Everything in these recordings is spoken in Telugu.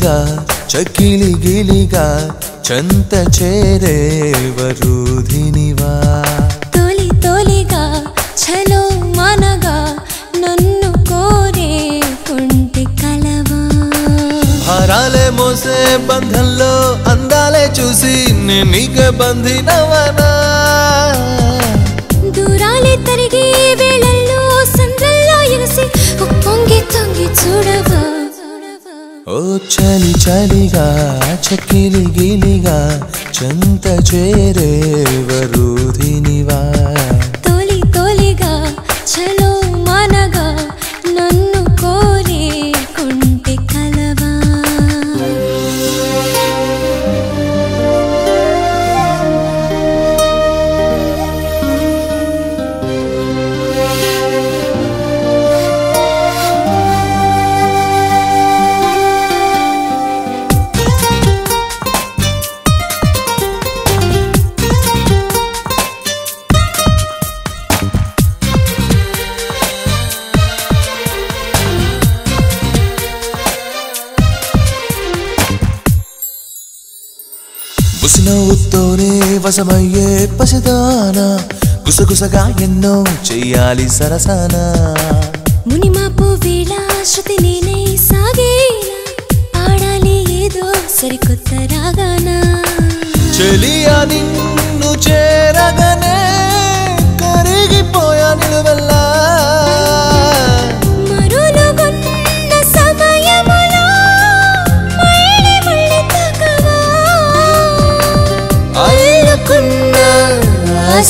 చలిగా చకిలి గిలిగా చంత చేరే వరుధినివా తొలి తొలిగా చలో మనగా నన్ను కోరే కుంటి కలవా. భారాలే మోసే బంధంలో అందాలే చూసి నీకే బంధినవనా. దూరాలే తరిగి వేళల్లో సంద్రల్లో ఎగసి పొంగి తొంగి చూడవా. ఓ చలి చలిగా చకిలి గిలిగా చెంత చేరే వరుధినివా వశమయ్యే పసిదానా గుసగుసగా ఎన్నో చెయ్యాలి సరసానా. మునిమాపు వేళ శృతి నేనై సాగేలా పాడాలి ఏదో సరికొత్త రాగానా. చెలియా నిన్ను చేరగనే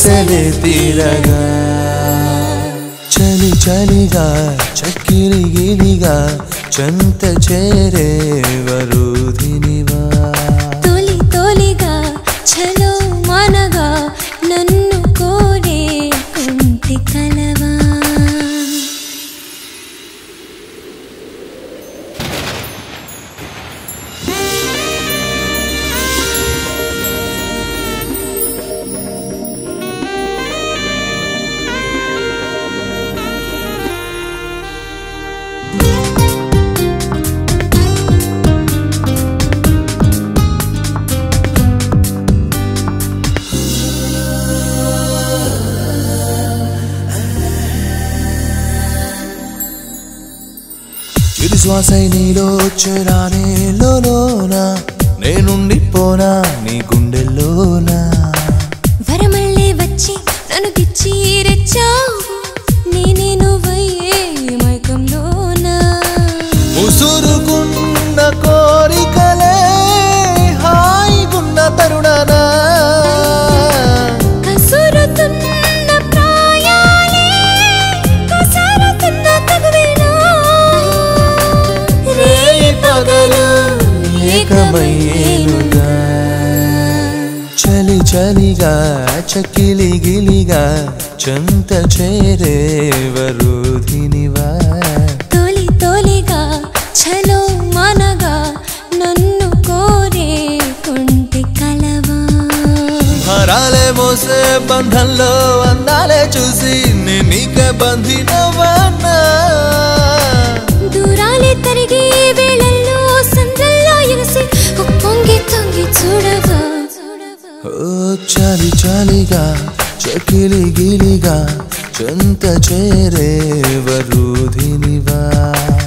ఆశలే తీరగా. చలి చలిగా చక్కిరి గిరిగా చెంత చేరే వరుధినివా. శ్వాసై నీలో చేరానే లోన నేనుండిపోనా నీ గుండెల్లోనా? చలిగా చకిలి గిలిగా చంత చేరే వరుధినివా తొలి తొలిగా చలో మనగా నన్ను కోరే కుంటి కలవా. భారాలే మోసే బంధంలో అందాలే చూసి నేను నీకే బంధినవన్నా. चकिलिगिरि गा चेरेव रुधिनि वा।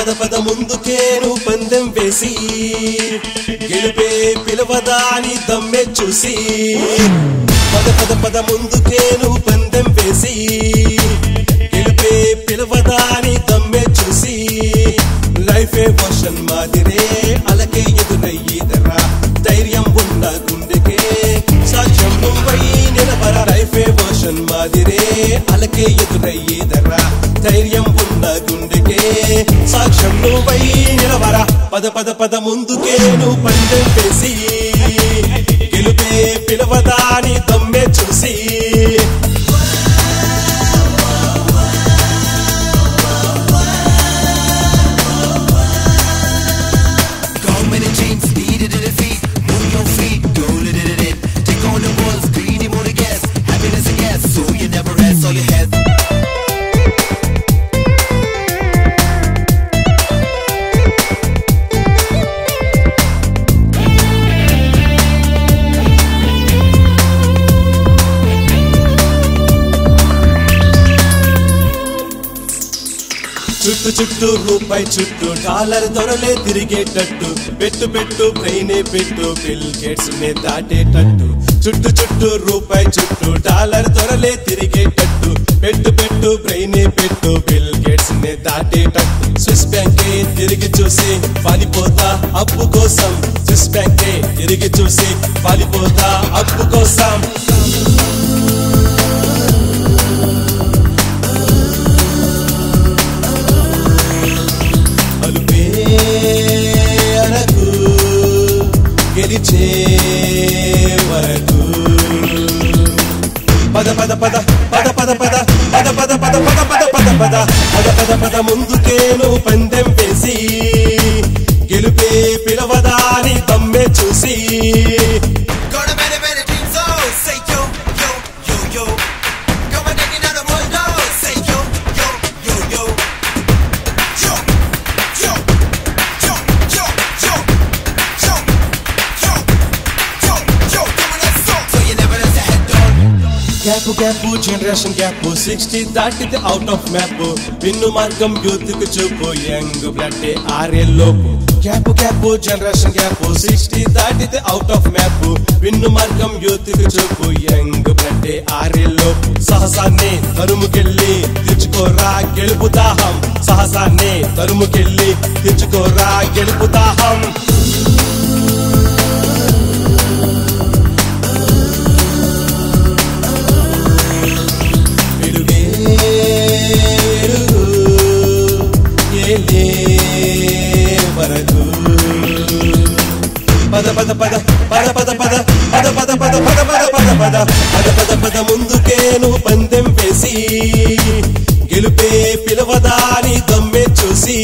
పద పద ముందుకేను పందెం వేసి గెలిపే పిలవదా అని దమ్మె చూసి. పద పద పద ముందుకేను పందెం వేసి గెలిపే పిలవదా అని దమ్మె చూసి. లైఫే వర్షన్ మాదిరే అలకే ఎదురయ్యేదరా ధైర్యం ఉన్న గుండెకే సాక్ష్యం ముంబై నిలబర లైఫే వర్షన్ మాదిరే అలకే ఎదురయ్యేదరా ధైర్యం సాక్ష్యం నువ్వై నిలవర. పద పద పద ముందుకే నువ్వు పందెం వేసి. గెలుపే పిలవదాని దమ్మె చూసి. చుట్టు చుట్టూ రూపాయి చుట్టూ డాలర్ దొరలే తిరిగేటట్టు. పెట్టు పెట్టు బ్రెయినే పెట్టు బిల్ గేట్స్ నే దాటేటట్టు. చుట్టు చుట్టూ రూపాయి చుట్టూ డాలర్ దొరలే తిరిగేటట్టు. పెట్టు పెట్టు బ్రెయినే పెట్టు బిల్ గేట్స్ నే దాటేటట్టు. స్విస్ బ్యాంకే తిరిగి చూసి పాలిపోతా అప్పు కోసం. స్విస్ బ్యాంకే తిరిగి చూసి పాలిపోతా అప్పు కోసం. అలుపే అరకు గెలిచే వరకు పద పద పద పద పద పద పద పద పద పద పద పద పద పద పద పద ముందుకేను పందెం వేసి గెలుపే పిలవదాని తమ్మె చూసి జనరేషన్ గ్యాప్ సిక్స్టీ దాటితే అవుట్ ఆఫ్ మ్యాప్ విన్ను మార్గం యూత్కు చూపు. Young blood ఆరేళ్ళలోపు gap gap generation gap sixty దాటితే అవుట్ ఆఫ్ మ్యాప్ విన్ను మార్గం యూత్కు చూపు. యంగ్ బ్లడ్ ఆరేళ్ళలోపు సహసాన్ని తరుముకెళ్ళి తెచ్చుకోరా గెలుపు దాహం. సహసాన్ని తరుముకెళ్ళి తెచ్చుకోరా గెలుపు దాహం. వెలుగు వరకు పద పద పద పద పద పద పద పద పద పద పద పద పద పద పద పద నువ్వు పందెం వేసి గెలుపే పిలవదాని దమ్మె చూసి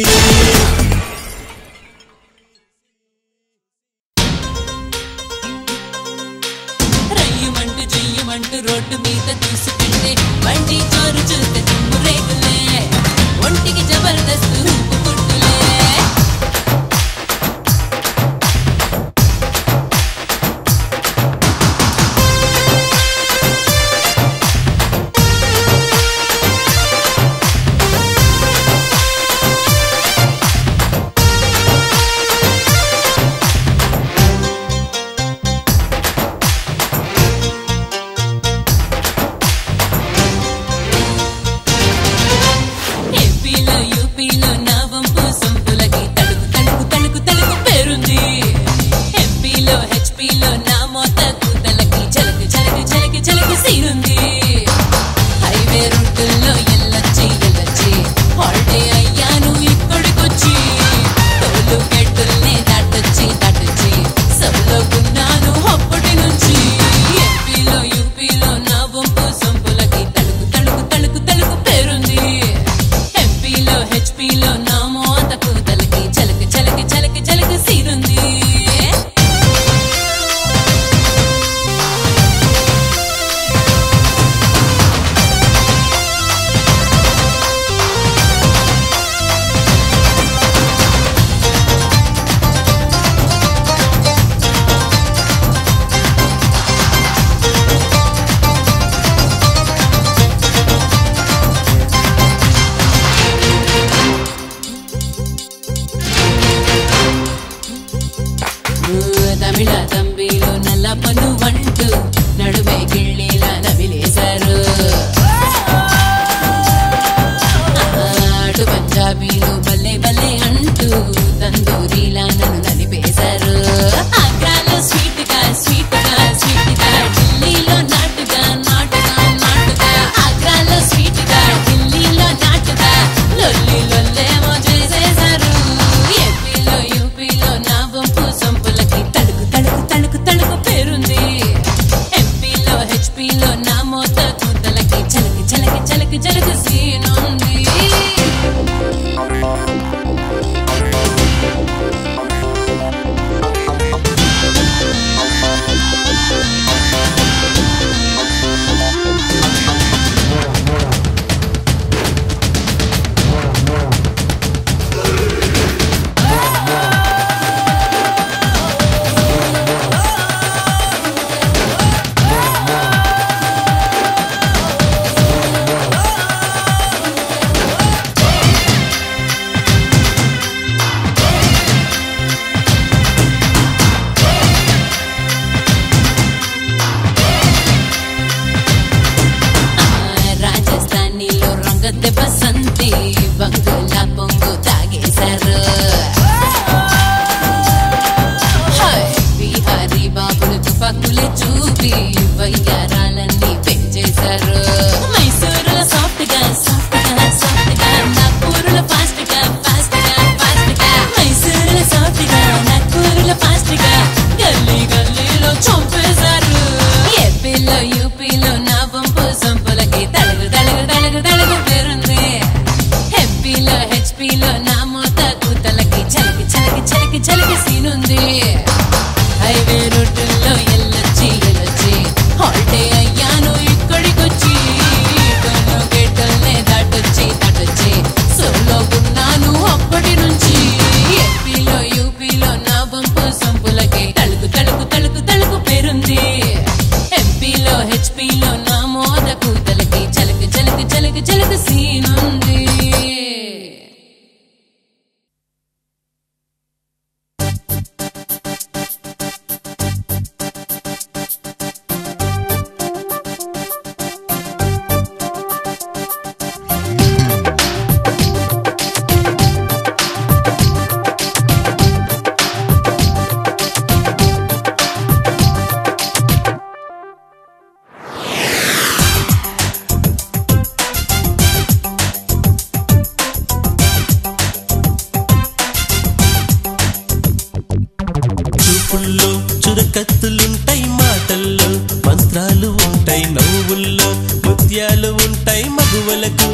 చూపుల్లో చురకత్తులుంటాయి మాటల్లో మంత్రాలు ఉంటాయి నవ్వుల్లో ముత్యాలు ఉంటాయి మగువలకు.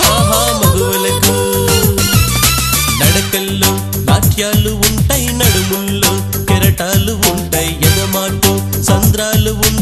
హాహా మగువలకు. నడకల్లో నాట్యాలు ఉంటాయి నడుముల్లో కెరటాలు ఉంటాయి ఎదమాటు సంద్రాలు ఉంటాయి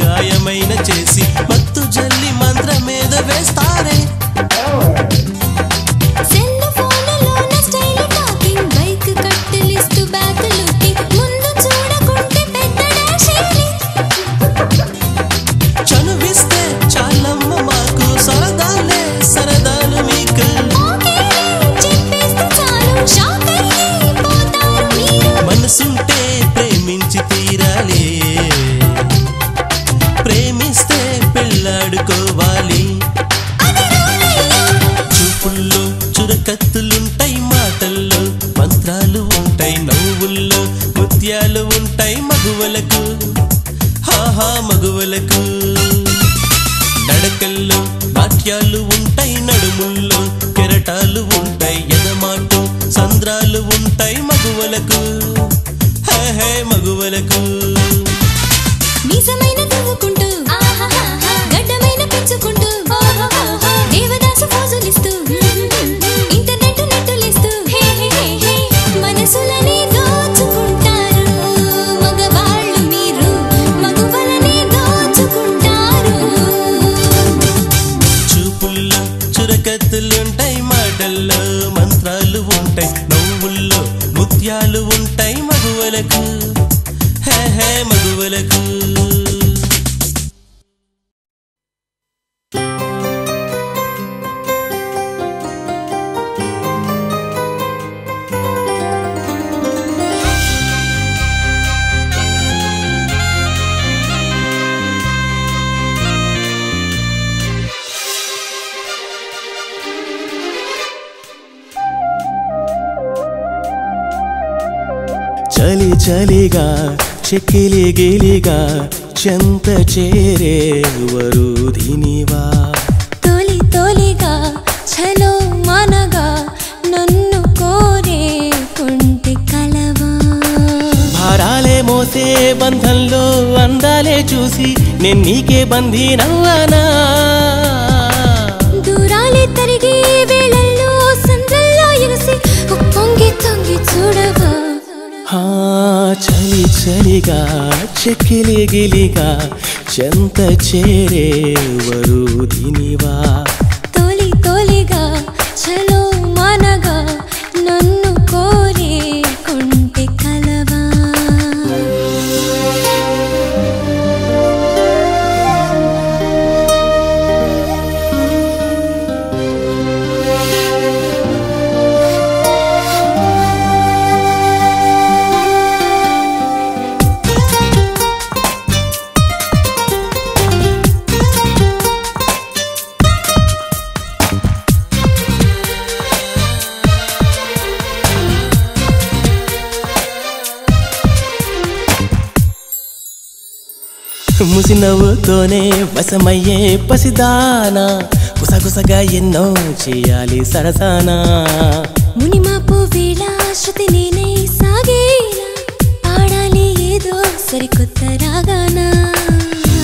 గాయమైన చేసి लड़को वाली। చలి చలిగా చెక్కిలి గిలిగా చెంత చేరే వరుధినివా తొలి తొలిగా చలో మనగా నన్ను కోరే కుంటి కలవా. భారాలే మోసే బంధంలో అందాలే చూసి నేను నీకే బంధీనవ్వనా దూరాలే చలిగా చెక్కిలి గిలిగా చెంత చేరే వరుధినివా నవ్వుతోనే వశమయ్యే పసిదానా. గుసగుసగా ఎన్నో చేయాలి సరసానా. మునిమాపు వేళ శృతి నేనై సాగేలా పాడాలి ఏదో సరికొత్త రాగానా.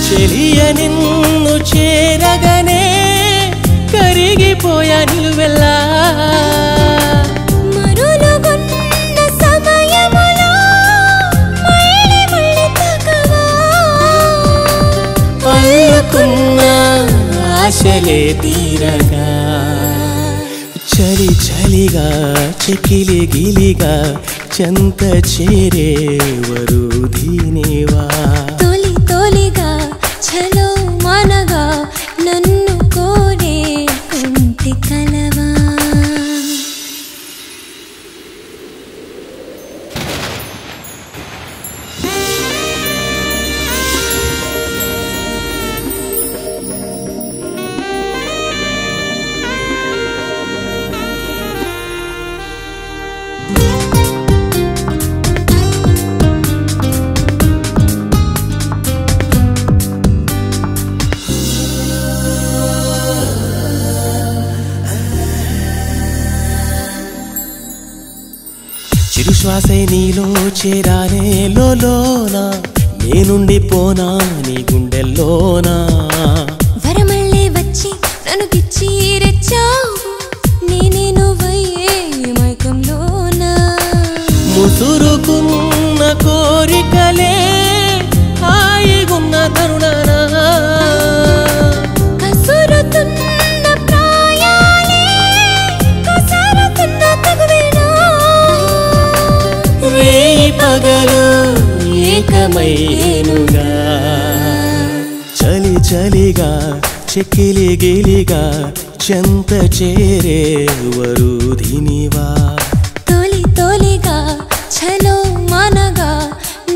చెలియ నిన్ను చేరగనే కరిగిపోయా నిలువెల్లా. ఆశలే తీరగా. చలి చలిగా చెకిలి గిలిగా చెంత చేరే వరుధినివా. చేరానే లోనా నేనుండి పోనా? నీ గుండెల్లోనా? వరమల్లే వచ్చి నన్ను రెచ్చావు. నేనే నువ్వయ్యే మైకంలోనా ముసురుకున్న కోరికలే ఏకమయ్యేనుగా చలి చలిగా చెక్కిలి గిలిగా చెంత చేరే వరుధినివా తొలి తొలిగా చలో మనగా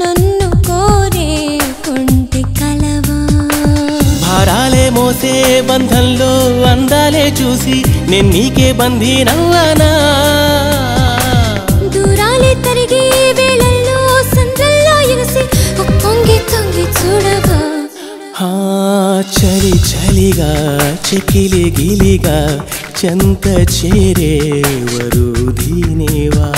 నన్ను కోరే కుంటి కలవా? భారాలే మోసే బంధంలో అందాలే చూసి నేను నీకే బంధీనవ్వనా చలి చలిగా చెకిలి గిలిగా చెంత చేరే వరుధీనివా